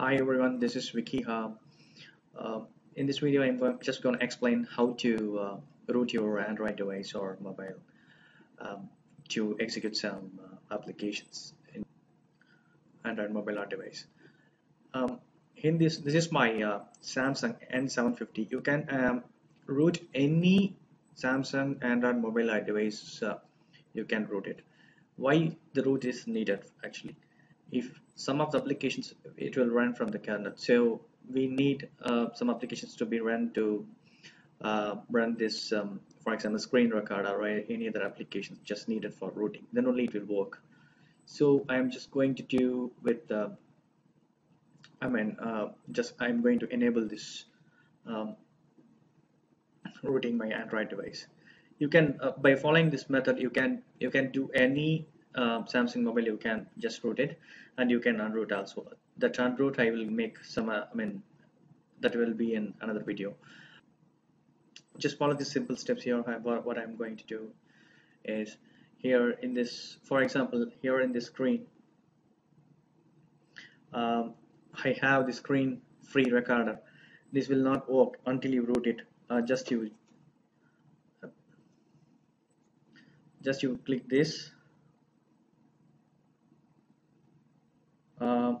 Hi everyone, this is Vicky. Uh, uh, in this video, I'm just going to explain how to uh, root your Android device or mobile um, to execute some uh, applications in Android mobile or device. Um, in this, this is my uh, Samsung N750. You can um, root any Samsung Android mobile device. Uh, you can root it. Why the root is needed actually? If some of the applications it will run from the kernel so we need uh, some applications to be run to uh, run this um, for example screen recorder or any other applications just needed for rooting. Then only it will work. So I'm just going to do with uh, I mean uh, just I'm going to enable this um, rooting my Android device. You can uh, by following this method you can you can do any uh, Samsung mobile you can just root it and you can unroot also. That unroot I will make some uh, I mean that will be in another video. Just follow the simple steps here what I'm going to do is here in this for example here in this screen um, I have the screen free recorder. This will not work until you root it. Uh, just you just you click this uh,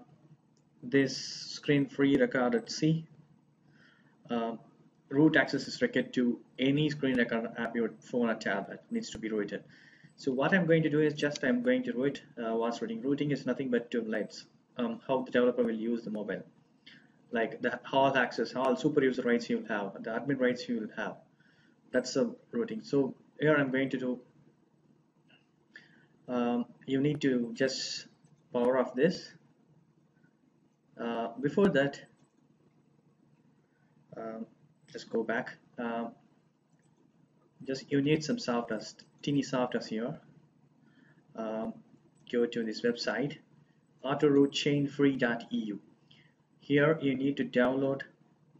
this screen free recorded C uh, root access is required to any screen recorder app your phone or tablet needs to be rooted. So what I'm going to do is just I'm going to root uh, what's rooting rooting is nothing but to lights. Um, how the developer will use the mobile. Like the all access all super user rights you will have the admin rights you will have. That's the rooting so here I'm going to do um, you need to just power off this uh, before that um, just go back. Um, just you need some software teeny software here. Um, go to this website autoroot.chainfire.eu here you need to download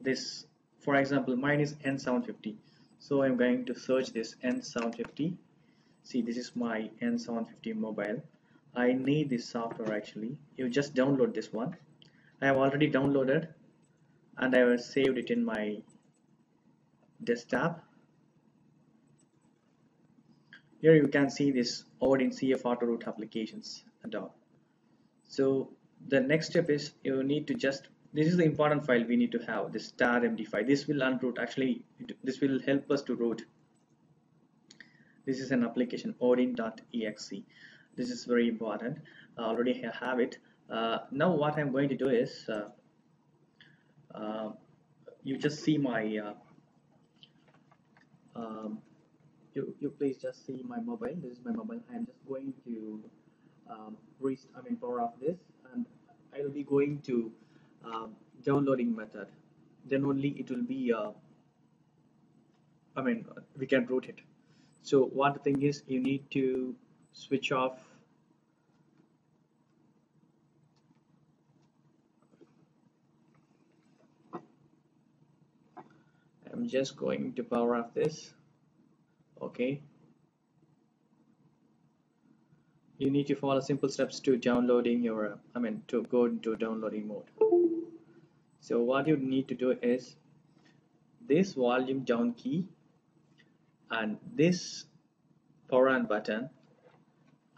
this. For example mine is n750 so I'm going to search this n750 see this is my n750 mobile. I need this software actually. You just download this one I have already downloaded and I have saved it in my desktop. Here you can see this Odin CF auto root applications all. So the next step is you need to just this is the important file we need to have this star md5 this will unroot actually this will help us to root this is an application odin.exe this is very important. I already have it uh, now what I'm going to do is uh, uh, you just see my uh, um, you, you please just see my mobile. This is my mobile. I'm just going to um, I mean power off this and I will be going to um, downloading method. Then only it will be uh, I mean we can root it. So one thing is you need to switch off Just going to power off this. Okay. You need to follow simple steps to downloading your I mean to go into downloading mode. So what you need to do is this volume down key and this power on button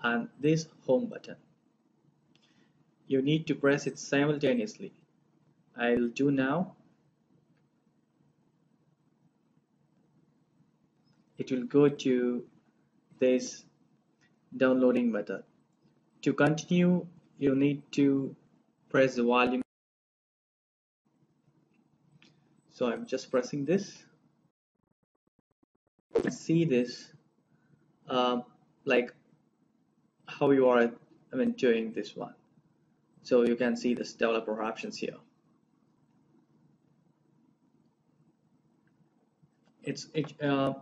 and this home button. You need to press it simultaneously. I'll do now it will go to this downloading method. To continue you need to press the volume. So I'm just pressing this. See this um, like how you are I mean doing this one. So you can see this developer options here. It's it, uh,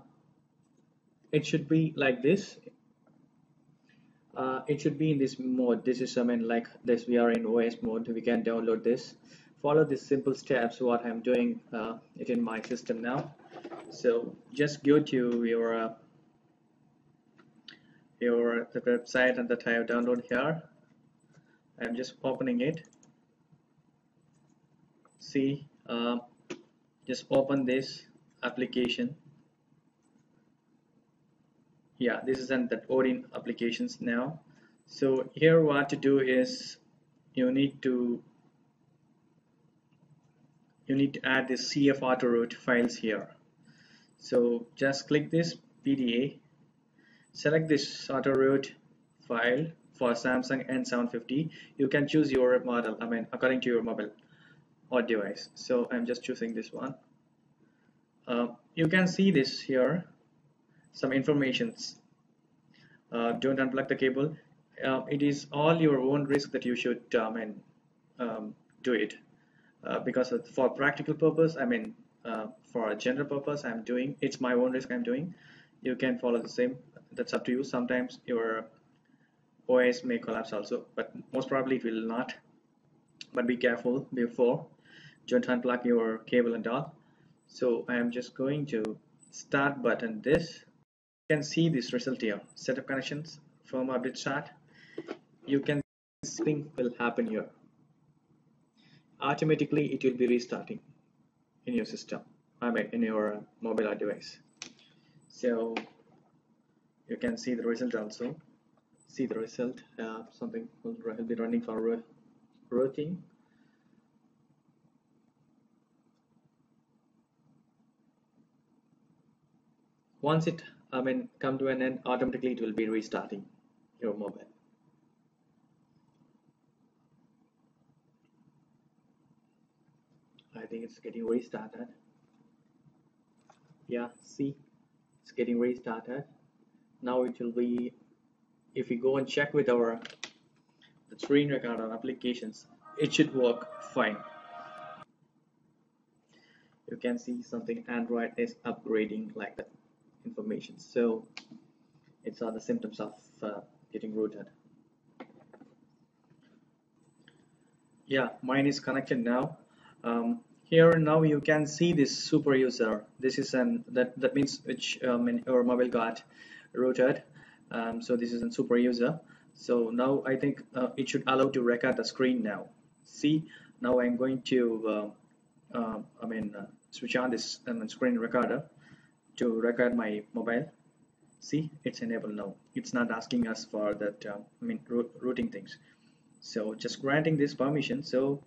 it should be like this. Uh, it should be in this mode. This is mean like this. We are in OS mode. We can download this. Follow these simple steps what I'm doing uh, it in my system now. So just go to your uh, your the website and that I have downloaded here. I'm just opening it. See uh, just open this application yeah this is an that Odin applications now. So here what to do is you need to you need to add this CF autoroot files here. So just click this PDA select this autoroot file for Samsung N750 you can choose your model I mean according to your mobile or device. So I'm just choosing this one. Uh, you can see this here some informations. Uh, don't unplug the cable. Uh, it is all your own risk that you should um, and um, do it. Uh, because for practical purpose I mean uh, for a general purpose I'm doing it's my own risk I'm doing. You can follow the same that's up to you. Sometimes your OS may collapse also but most probably it will not. But be careful before. Don't unplug your cable and all. So I am just going to start button this can see this result here. Setup connections from update start you can something will happen here. Automatically it will be restarting in your system I mean in your mobile device. So you can see the result also. See the result. Uh, something will be running for rooting once it I mean come to an end automatically it will be restarting your mobile. I think it's getting restarted. Yeah see it's getting restarted. Now it will be if we go and check with our the screen recorder applications it should work fine. You can see something Android is upgrading like that information. So it's are the symptoms of uh, getting rooted. Yeah mine is connected now. Um, here now you can see this super user. This is an that that means which um, your mobile got rooted. Um, so this is a super user. So now I think uh, it should allow to record the screen now. See now I'm going to uh, uh, I mean uh, switch on this um, screen recorder to record my mobile. See it's enabled now. It's not asking us for that uh, I mean rooting things. So just granting this permission. So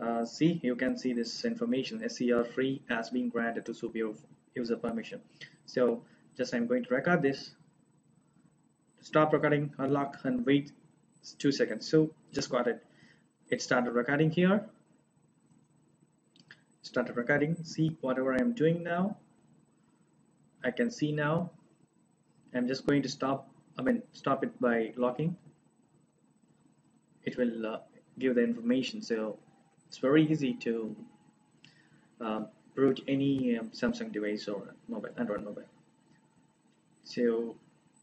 uh, see you can see this information. SCR free has been granted to super user permission. So just I'm going to record this. Stop recording unlock and wait two seconds. So just got it. It started recording here. Started recording. See whatever I'm doing now I can see now. I'm just going to stop I mean stop it by locking. It will uh, give the information. So it's very easy to um, root any um, Samsung device or mobile Android mobile. So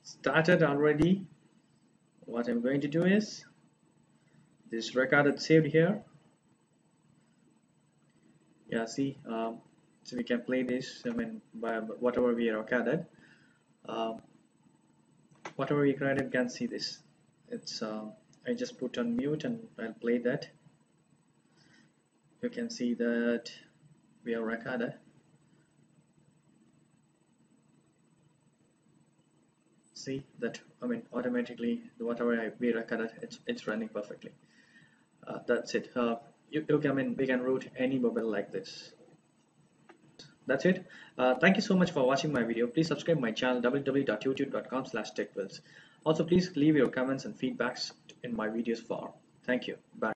started already. What I'm going to do is this record recorded saved here. Yeah see um, so we can play this I mean by whatever we are recorded uh, whatever we recorded can see this. It's uh, I just put on mute and I'll play that. You can see that we are recorded see that I mean automatically whatever I we recorded it's, it's running perfectly. Uh, that's it. Uh, you, you can I mean we can root any mobile like this that's it. Uh, thank you so much for watching my video. Please subscribe my channel www.youtube.com slash also please leave your comments and feedbacks in my videos form thank you. Bye